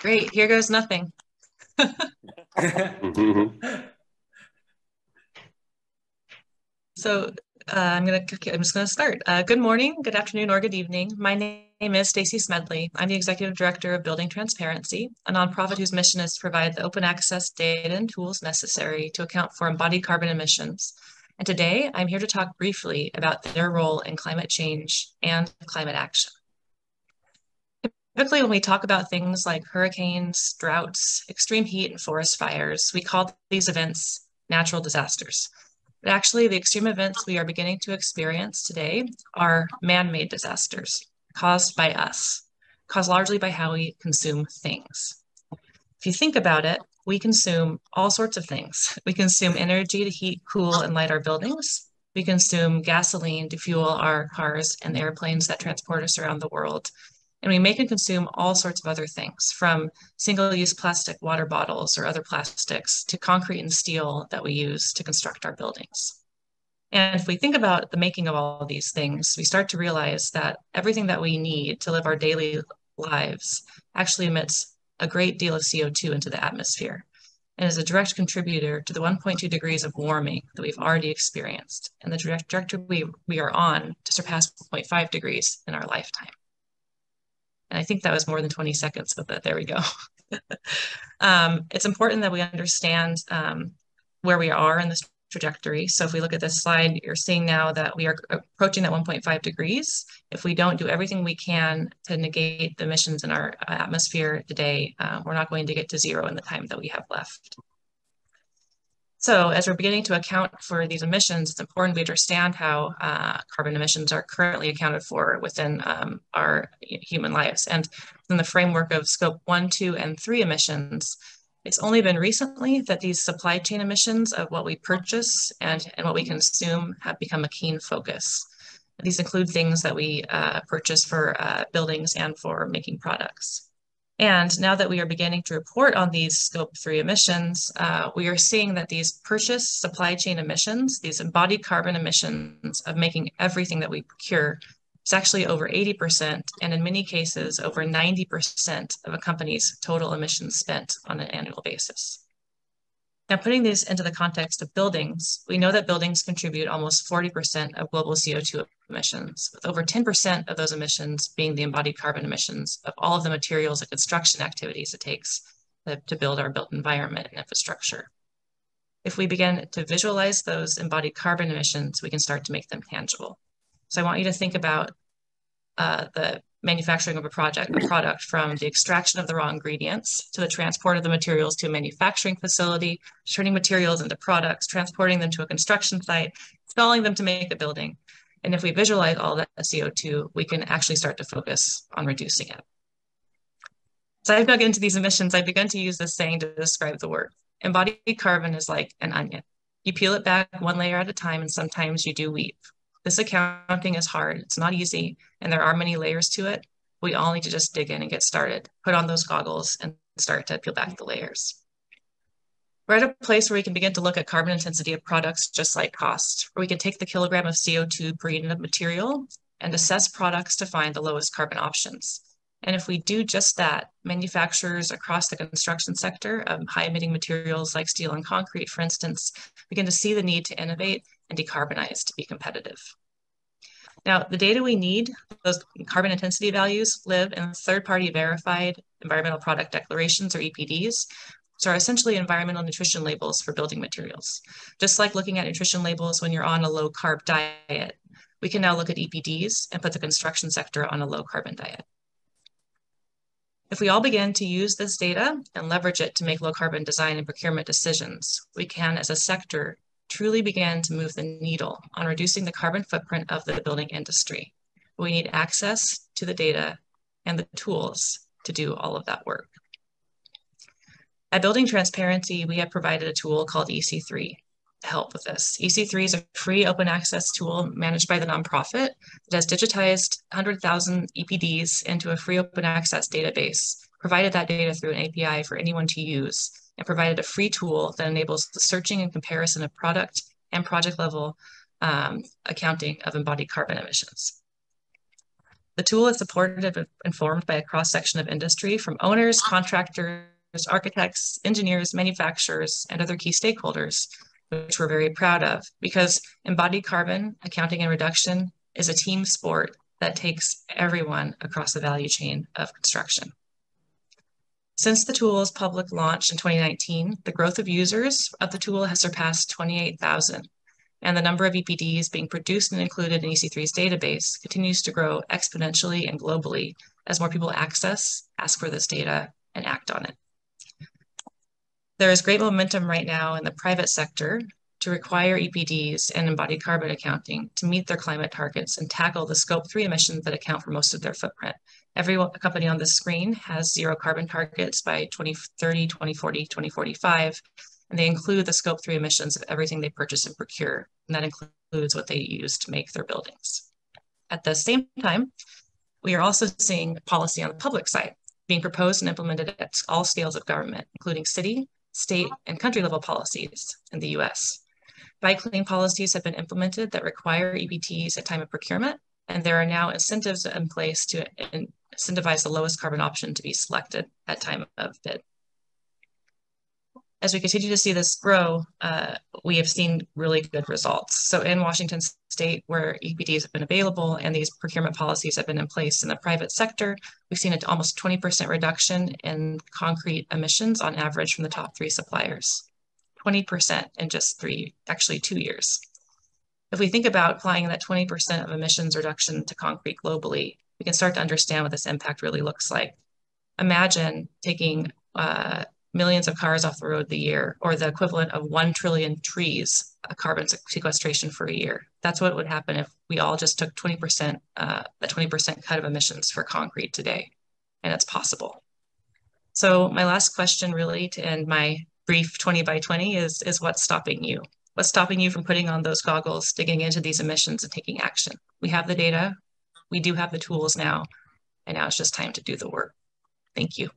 Great, here goes nothing. so uh, I'm gonna I'm just gonna start. Uh, good morning, good afternoon, or good evening. My name is Stacy Smedley. I'm the executive director of Building Transparency, a nonprofit whose mission is to provide the open access data and tools necessary to account for embodied carbon emissions. And today, I'm here to talk briefly about their role in climate change and climate action. Typically, when we talk about things like hurricanes, droughts, extreme heat, and forest fires, we call these events natural disasters. But actually, the extreme events we are beginning to experience today are man-made disasters caused by us, caused largely by how we consume things. If you think about it, we consume all sorts of things. We consume energy to heat, cool, and light our buildings. We consume gasoline to fuel our cars and airplanes that transport us around the world. And we make and consume all sorts of other things from single use plastic water bottles or other plastics to concrete and steel that we use to construct our buildings. And if we think about the making of all of these things, we start to realize that everything that we need to live our daily lives actually emits a great deal of CO2 into the atmosphere and is a direct contributor to the 1.2 degrees of warming that we've already experienced and the trajectory we, we are on to surpass 1.5 degrees in our lifetime. And I think that was more than 20 seconds, but there we go. um, it's important that we understand um, where we are in this trajectory. So if we look at this slide, you're seeing now that we are approaching that 1.5 degrees. If we don't do everything we can to negate the emissions in our atmosphere today, uh, we're not going to get to zero in the time that we have left. So as we're beginning to account for these emissions, it's important we understand how uh, carbon emissions are currently accounted for within um, our human lives. And in the framework of scope one, two, and three emissions, it's only been recently that these supply chain emissions of what we purchase and, and what we consume have become a keen focus. These include things that we uh, purchase for uh, buildings and for making products. And now that we are beginning to report on these scope three emissions, uh, we are seeing that these purchase supply chain emissions, these embodied carbon emissions of making everything that we procure, is actually over 80%, and in many cases, over 90% of a company's total emissions spent on an annual basis. Now, putting these into the context of buildings, we know that buildings contribute almost 40% of global CO2 emissions, with over 10% of those emissions being the embodied carbon emissions of all of the materials and construction activities it takes to build our built environment and infrastructure. If we begin to visualize those embodied carbon emissions, we can start to make them tangible. So I want you to think about uh, the manufacturing of a project, a product from the extraction of the raw ingredients to the transport of the materials to a manufacturing facility, turning materials into products, transporting them to a construction site, installing them to make a building. And if we visualize all that CO2, we can actually start to focus on reducing it. So I've dug into these emissions. I've begun to use this saying to describe the work. Embodied carbon is like an onion. You peel it back one layer at a time, and sometimes you do weave. This accounting is hard. It's not easy, and there are many layers to it. We all need to just dig in and get started, put on those goggles and start to peel back the layers. We're at a place where we can begin to look at carbon intensity of products just like cost, where we can take the kilogram of CO2 per unit of material and assess products to find the lowest carbon options. And if we do just that, manufacturers across the construction sector of high emitting materials like steel and concrete, for instance, begin to see the need to innovate and decarbonize to be competitive. Now, the data we need, those carbon intensity values, live in third-party verified environmental product declarations or EPDs, which are essentially environmental nutrition labels for building materials. Just like looking at nutrition labels when you're on a low carb diet, we can now look at EPDs and put the construction sector on a low carbon diet. If we all begin to use this data and leverage it to make low carbon design and procurement decisions, we can, as a sector, truly begin to move the needle on reducing the carbon footprint of the building industry. We need access to the data and the tools to do all of that work. At Building Transparency, we have provided a tool called EC3 to help with this. EC3 is a free open access tool managed by the nonprofit that has digitized 100,000 EPDs into a free open access database, provided that data through an API for anyone to use, and provided a free tool that enables the searching and comparison of product and project level um, accounting of embodied carbon emissions. The tool is supported and informed by a cross-section of industry from owners, contractors, architects, engineers, manufacturers, and other key stakeholders, which we're very proud of because embodied carbon accounting and reduction is a team sport that takes everyone across the value chain of construction. Since the tool's public launch in 2019, the growth of users of the tool has surpassed 28,000, and the number of EPDs being produced and included in EC3's database continues to grow exponentially and globally as more people access, ask for this data, and act on it. There is great momentum right now in the private sector to require EPDs and embodied carbon accounting to meet their climate targets and tackle the scope three emissions that account for most of their footprint. Every company on the screen has zero carbon targets by 2030, 2040, 2045, and they include the scope three emissions of everything they purchase and procure. And that includes what they use to make their buildings. At the same time, we are also seeing policy on the public side being proposed and implemented at all scales of government, including city, state, and country level policies in the US. Buy clean policies have been implemented that require EPDs at time of procurement, and there are now incentives in place to incentivize the lowest carbon option to be selected at time of bid. As we continue to see this grow, uh, we have seen really good results. So in Washington state, where EPDs have been available and these procurement policies have been in place in the private sector, we've seen an almost 20% reduction in concrete emissions on average from the top three suppliers. 20% in just three, actually two years. If we think about applying that 20% of emissions reduction to concrete globally, we can start to understand what this impact really looks like. Imagine taking uh, millions of cars off the road the year, or the equivalent of 1 trillion trees, a carbon sequestration for a year. That's what would happen if we all just took 20%, uh, a 20% cut of emissions for concrete today. And it's possible. So my last question really to end my brief 20 by 20 is, is what's stopping you? What's stopping you from putting on those goggles, digging into these emissions and taking action? We have the data, we do have the tools now, and now it's just time to do the work. Thank you.